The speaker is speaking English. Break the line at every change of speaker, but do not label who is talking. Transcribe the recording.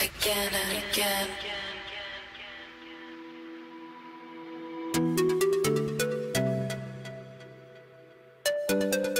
again and again. again, again,